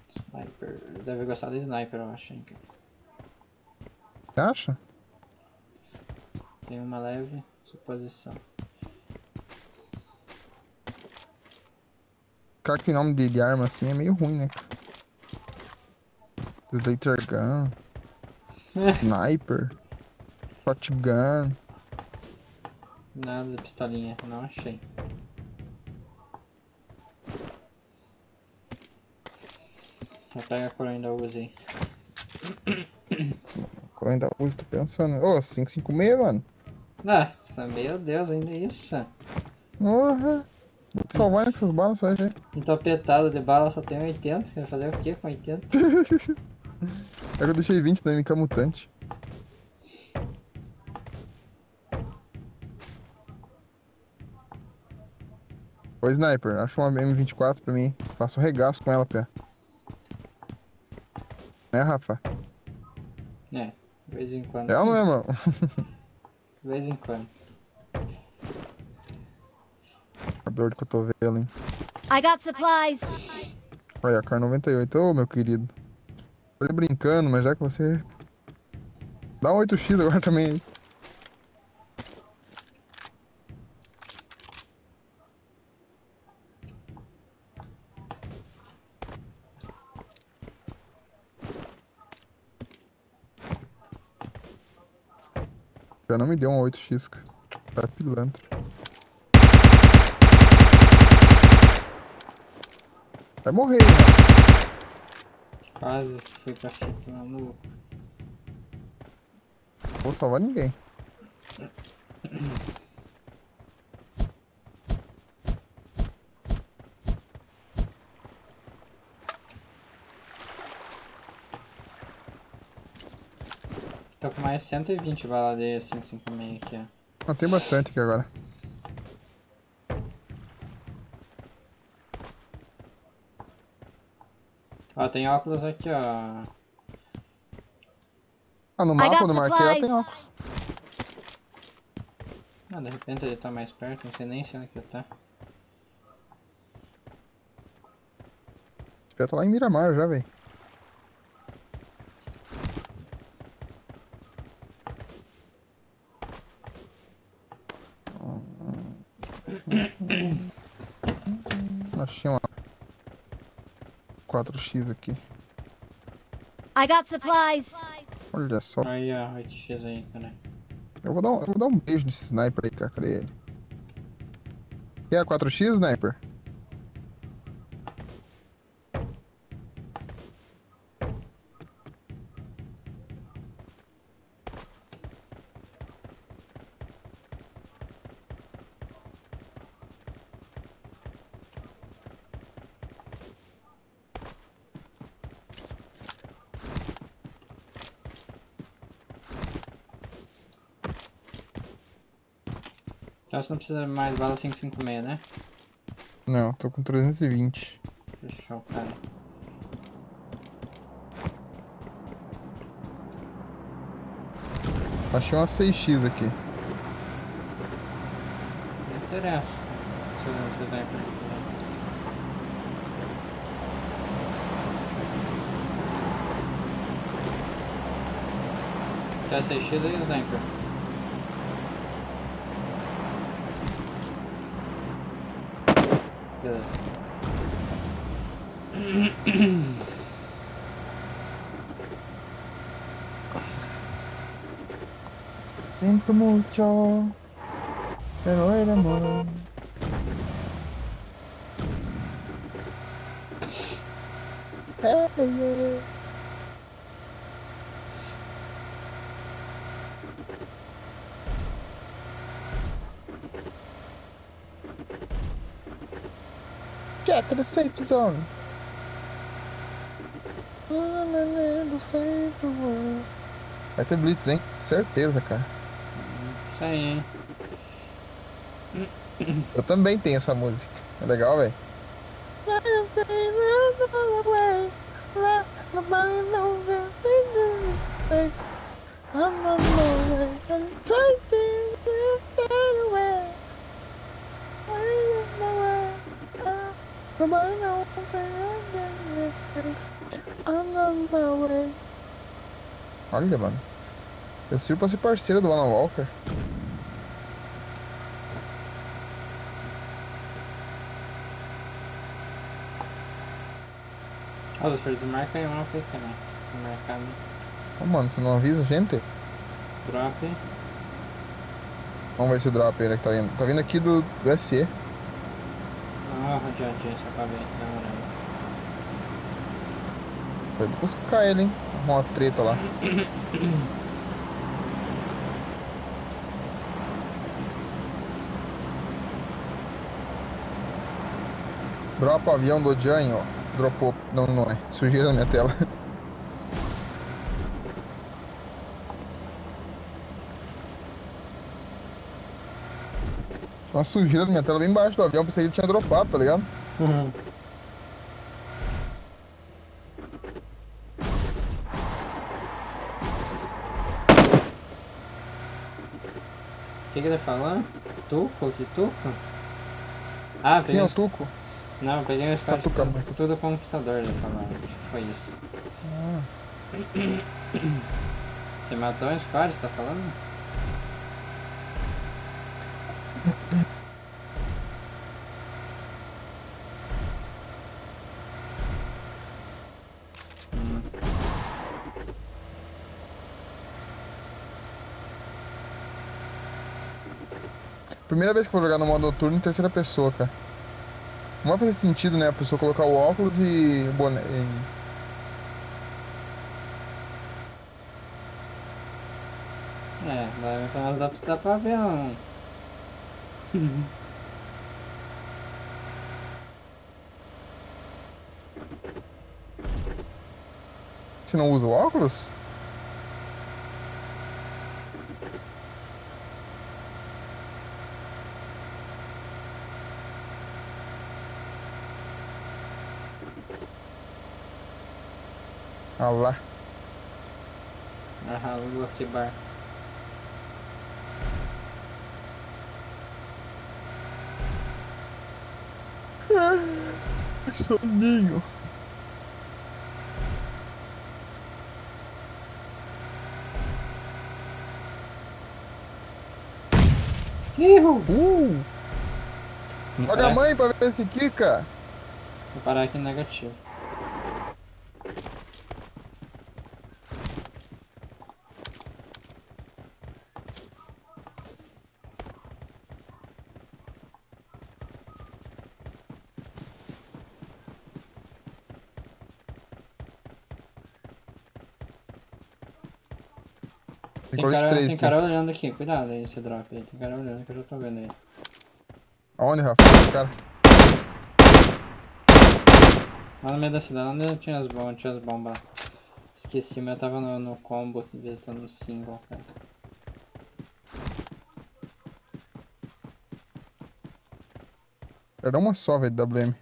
Sniper. Deve gostar do sniper, eu acho, hein, cara. Você acha? Tem uma leve suposição. Cara que tem nome de, de arma assim é meio ruim, né? Slater Gun, [LAUGHS] Sniper, Shotgun. Nada de pistolinha, não achei. Já pega a cor ainda usa Qual ainda uso, tô pensando. Ô, 556, mano. Nossa, meu Deus, ainda isso. Porra. Vou te salvar com essas balas, vai ver. Entopetado de bala só tem 80. Quer fazer o que com 80? [LAUGHS] É que eu deixei 20 na MK Mutante. Ô Sniper, acha uma M24 pra mim. Faço um regaço com ela, pé. Né, Rafa? É, de vez em quando. É ou não é, mano? De vez em quando. A dor de cotovelo, hein? I got supplies. Olha, a Car 98, ô meu querido. Tô brincando, mas já que você. Dá um 8x agora também aí. Me deu um 8x, cara. Tá pilantra. Vai morrer, mano. Quase fui pra fita, maluco. Vou salvar ninguém. [CLEARS THROAT] Tô com mais 120 bala de 556 aqui, ó. Ah, tem bastante aqui agora. Ó, tem óculos aqui, ó. Ah, no I mapa got do Marquês tem óculos. Ah, de repente ele tá mais perto, não sei nem se onde que ele tá. Esse tá lá em Miramar já, velho. Achei uma 4x aqui. I got supplies. Olha só. Aí, ó, 8x aí, cara. Eu vou dar um, eu vou dar um beijo nesse sniper aí, cara. Cadê ele? Quer a 4x, sniper? Então você não precisa mais bala 556, né? Não, tô com 320. Fechou, cara. Achei uma 6x aqui. Não interessa. Se você vai pra Quer 6x aí, Sniper? Beleza. Sinto mucho. Pero el amor. Hey, yeah. Safe zone. Vai ter blitz, hein? Certeza, cara. Isso aí, hein? Eu também tenho essa música. É legal, velho. Olha, mano. Eu sirvo pra ser parceiro do Alan Walker. Ó, os verdes marca aí uma aqui também. Marcado. Ô, mano, você não avisa a gente? Drop. Vamos ver esse drop aí né, que tá vindo. Tá vindo aqui do, do SE. Ah, radiadinha, só acabei. Dá uma olhada. Foi buscar ele, hein? Arrumar uma treta lá. Dropa avião do Jan, ó. Dropou. Não, não é. Sujeira na minha tela. Uma sujeira na minha tela bem embaixo do avião. Pensei que ele tinha dropado, tá ligado? Que, que ele falou? Tuco? Que tuco? Ah, Quem peguei é o. Tuco? Não, peguei um squad Tuca, tudo, tudo conquistador, ele falou. Acho que foi isso. Ah, Você matou um squad, você tá falando? Primeira vez que eu vou jogar no modo noturno em terceira pessoa, cara. Não vai fazer sentido, né? A pessoa colocar o óculos e boné. e- É, mas pelo menos dá, dá pra ver um. [LAUGHS] Você não usa o óculos? Ah lá. Ah, lua que bar. [LAUGHS] Soninho. Ihu! Uh! Joga a mãe pra ver se quica. vou parar aqui no negativo. Tem cara, três tem aqui. cara olhando aqui, cuidado aí esse drop aí. Tem cara olhando que eu já tô vendo aí. Aonde, Rafa? Cara. Lá no meio da cidade, onde tinha as bombas, tinha as bombas. Esqueci, mas eu tava no, no combo aqui, visitando o single, cara. Dar uma só, velho, WM.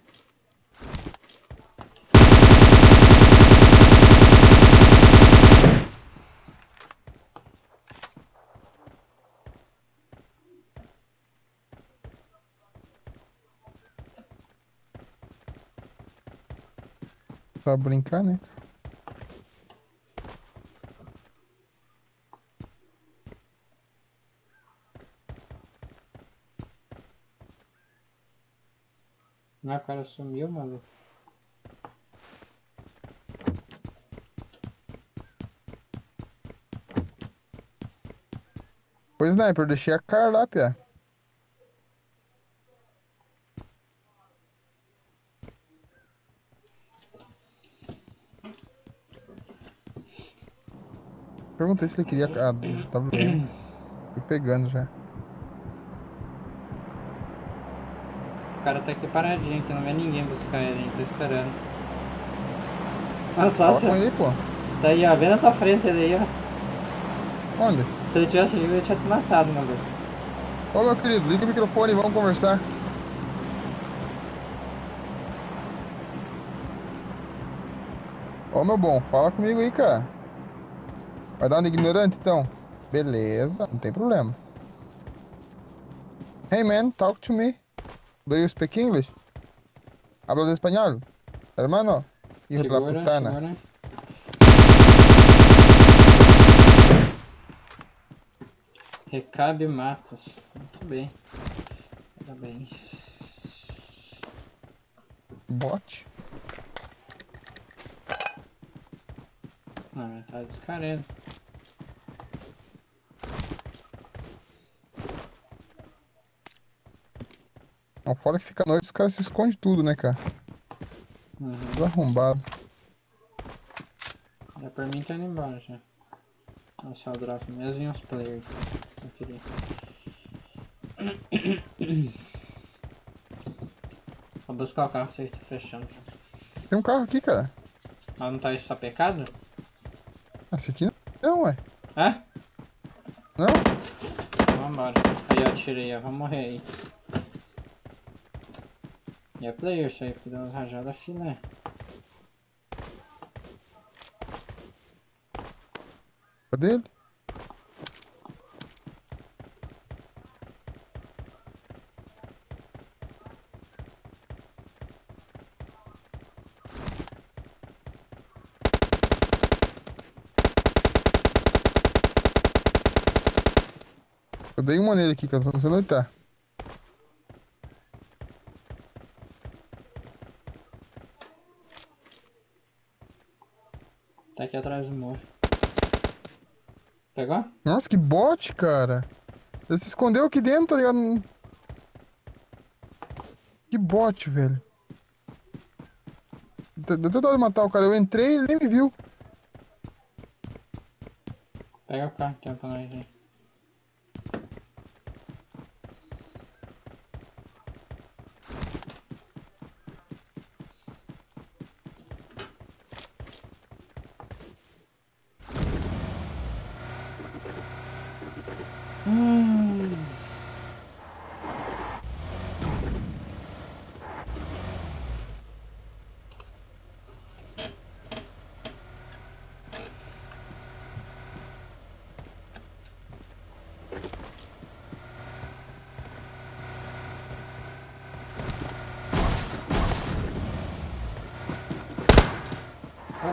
Pra brincar, né? Ah, o cara sumiu, maluco. Pois, sniper, eu deixei a cara lá, pia. Perguntei se ele queria a WM. Fui pegando já. O cara tá aqui paradinho, aqui não vê ninguém buscar ele, hein? Tô esperando. Só, Fala ele, pô. tá aí, ó, vem na tua frente ele aí, ó. Onde? Se ele tivesse vivo, ele tinha te matado, maluco. Ô, meu querido, liga o microfone e vamos conversar. Ô, meu bom, fala comigo aí, cara. Vai dar um de ignorante, então? Beleza, não tem problema. Hey, man, talk to me. Do you speak English? Hablas español? Hermano? Hijo de la Segura, putana. segura. Recabe Matos. Muito bem. Parabéns. Bot? Não, mas tá descarando. Não, fora que fica noite, os caras se escondem tudo, né, cara? Uhum. Tudo arrombado. Já por mim tá indo embora já. Olha só o drop mesmo e uns players. Eu queria. Vou buscar o carro, você tá fechando. Tem um carro aqui, cara. Mas não tá isso só pecado? Esse aqui não, ué. É? Não? Vambora. Aí ó, tirei, ó. Vamos morrer aí. E é player isso aí, porque deu umas rajadas filé. Cadê ele? Eu sei onde ele tá. Tá aqui atrás do muro. Pegou? Nossa, que bot, cara. Ele se escondeu aqui dentro, tá ligado? Que bot, velho. Deu toda hora de matar o cara. Eu entrei e ele nem me viu. Pega o carro que tem pra nós aí.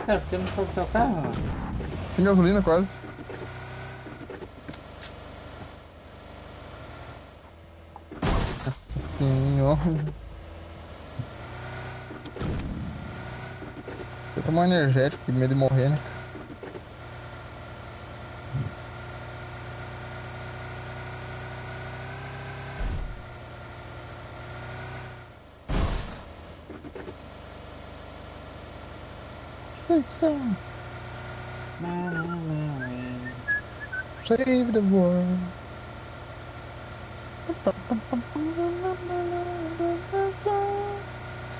Cara, por que não foi pro teu carro, mano? Sem gasolina quase. Nossa senhora. Vou tomar um energético, medo de morrer, né? Zone. Save the world.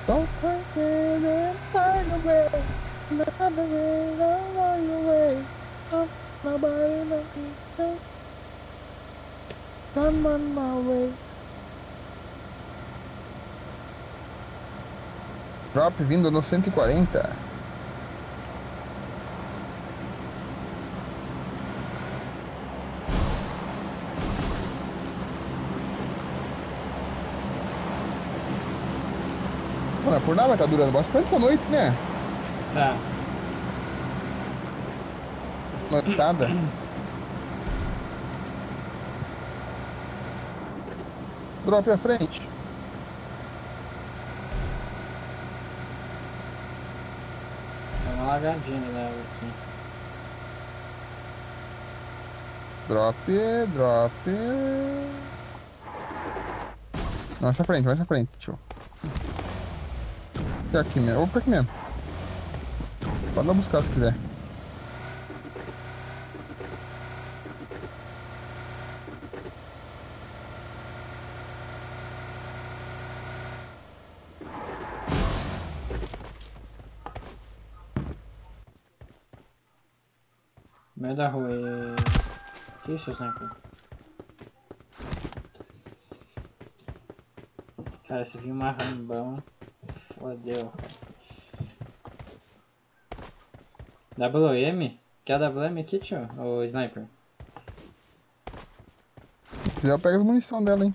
So take it and find a way. Another way, another way. Up my body, nothing. I'm on my way. Drop vindo no 140. Por nada tá durando bastante essa noite, né? Tá. Essa noitada. Drop à frente. Tem uma lagadinha nela aqui. Drop, drop. Não, essa frente, mais pra frente, tio. Fica aqui mesmo. Vou por aqui mesmo. Pode lá buscar se quiser. Meio da rua e... Que isso, sniper? Cara, você viu uma rambão. Fodeu. WM? Quer WM aqui, tio? Ô, sniper? Eu pego as munição dela, hein.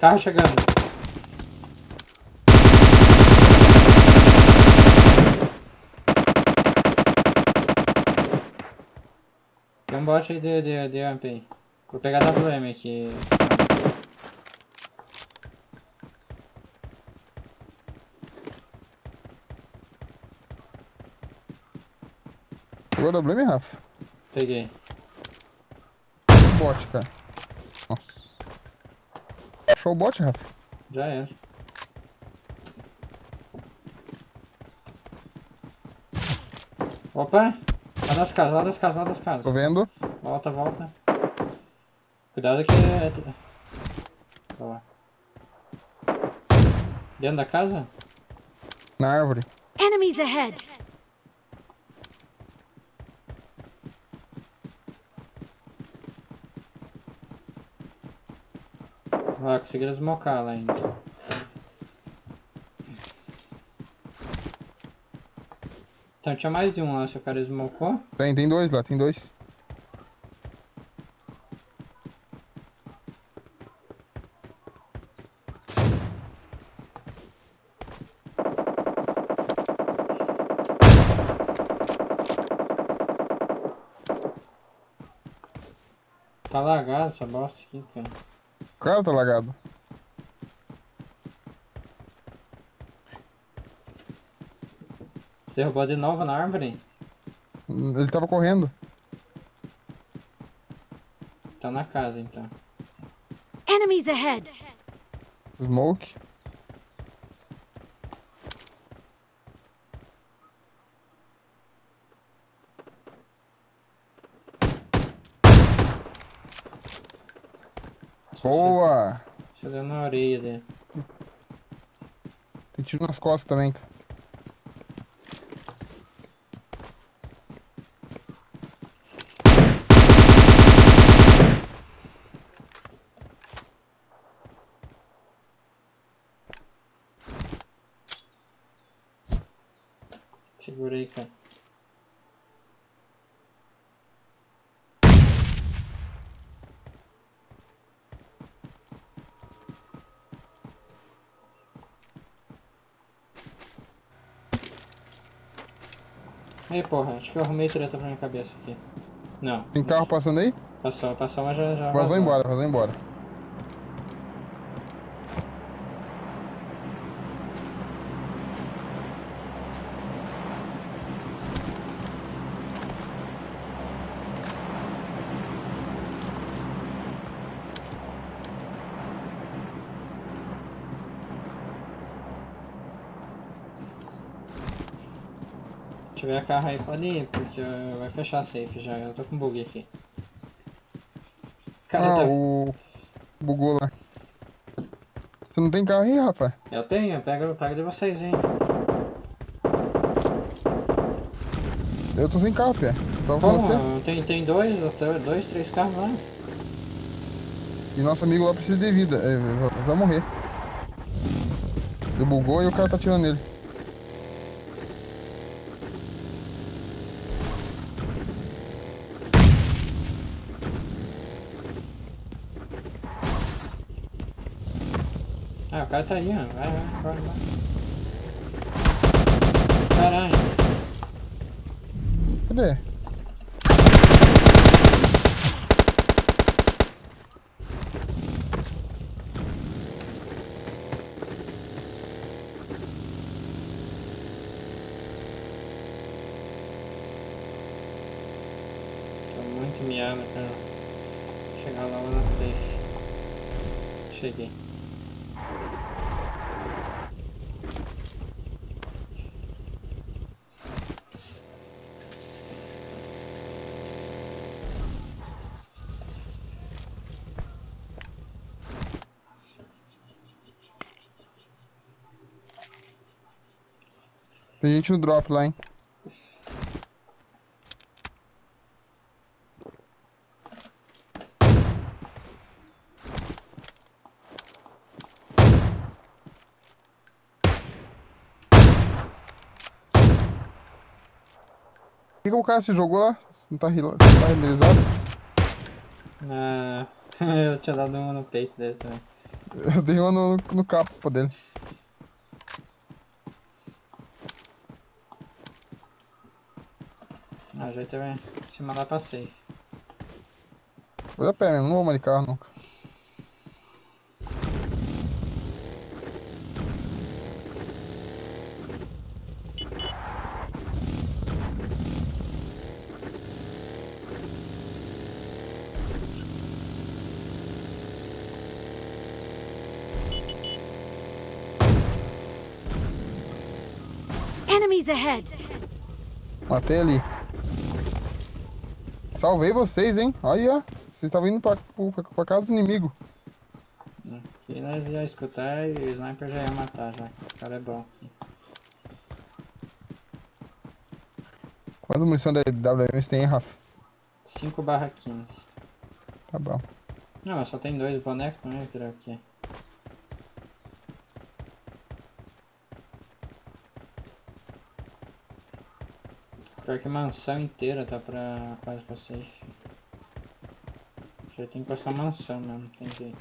Carro chegando. Tem um bot aí de, de, de AMP aí. Vou pegar WM aqui. Pegou a WM, Rafa? Peguei. Bot, cara. Nossa. Achou o bot, Rafa? Já era. Opa! Lá das casas, lá das casas, lá das casas. Tô vendo. Volta, volta. Cuidado que é. Olha lá. Dentro da casa? Na árvore. Enemies ahead! Vai, conseguiram esmocar lá ainda. Então tinha mais de um lá, se o cara esmocou. Tem, tem dois lá, tem dois. Tá lagado essa bosta aqui, cara. O cara tá lagado. Você derrubou de novo na árvore? Ele tava correndo. Tá na casa então. Enemies ahead! Smoke. Boa! Você deu na orelha dele. Tem tiro nas costas também, cara. Segura aí, cara. Ei, porra, acho que eu arrumei treta pra minha cabeça aqui. Não. Tem carro passando aí? Passou, passou, mas já, já Vazou embora, vazou embora. Carro aí, pode ir, porque vai fechar a safe já. Eu tô com bug aqui. Cara, ah, tá... o. Bugou lá. Você não tem carro aí, Rafa? Eu tenho, pega, pega de vocês, hein. Eu tô sem carro, Pé. Tava com você. Tem, tem dois, até dois, três carros lá. E nosso amigo lá precisa de vida. É, vai- vai morrer. Ele bugou e o cara tá atirando nele. O cara tá aí, ó. Vai, vai, vai, vai. Caralho. Cadê? Tô muito miado pra chegar logo na safe. Cheguei. Tem gente no drop lá, hein? Por que, que o cara se jogou lá? Não tá, não tá renderizado? Ah, [LAUGHS] eu tinha dado uma no peito dele também. Eu dei uma no, no capa dele. Teve se mandar pra safe. Vou a pé mesmo, não vou mais de carro nunca. Enemies ahead! Matei ali. Salvei vocês, hein? Olha, vocês estavam indo pra, pra, pra casa do inimigo. Aqui nós ia escutar e o sniper já ia matar já. O cara é bom aqui. Quantas munição da WM você tem, Rafa? 5 barra 15. Tá bom. Não, mas só tem dois bonecos, não é virar aqui. Pior que mansão inteira tá pra quase pra safe. Já tem que passar mansão mesmo, tem jeito.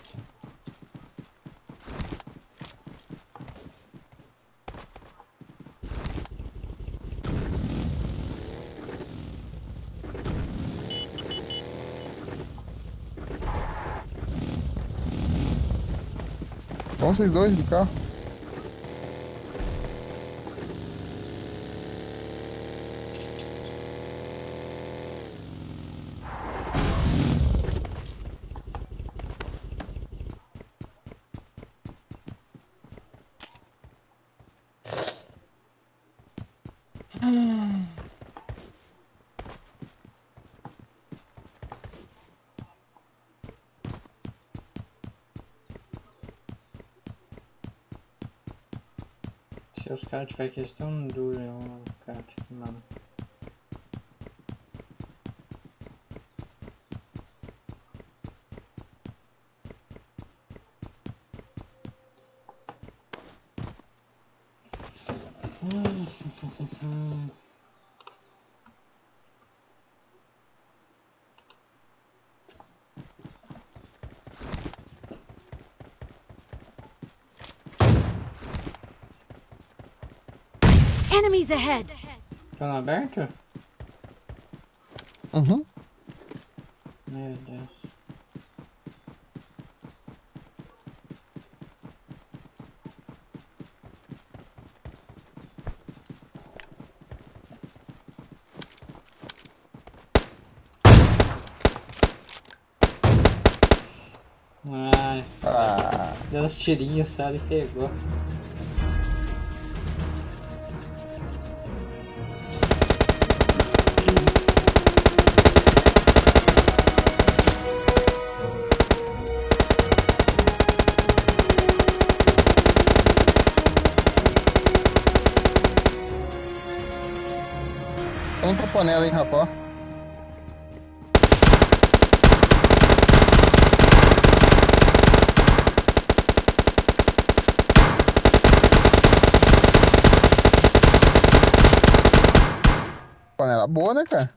Vão vocês dois de carro? Os caras tiver questão dura, ó, cara, mano. Enemies ahead! Tá no aberto? Uhum. Meu Deus. Ah, deu uns tirinhos só e pegou. Né, cara?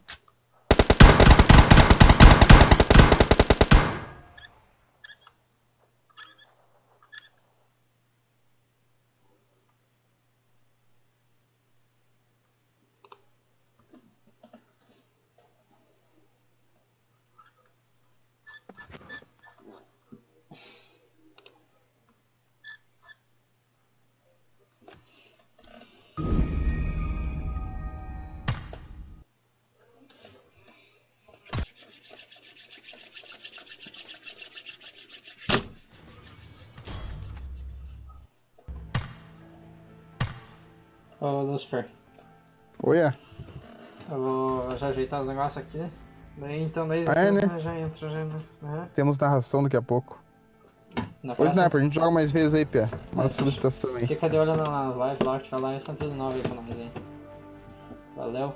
Ô Lucifer, Olha. eu vou já ajeitar os negócios aqui. Daí então daí Ah, é, né? nós já entra já, né? Aham. Temos narração daqui a pouco. Na próxima- Sniper, a gente joga mais vezes aí, Pé. Uma solicitação aí. Fica de olho nas lives lá, que tiver live, são tudo novo aí com nós aí. Valeu.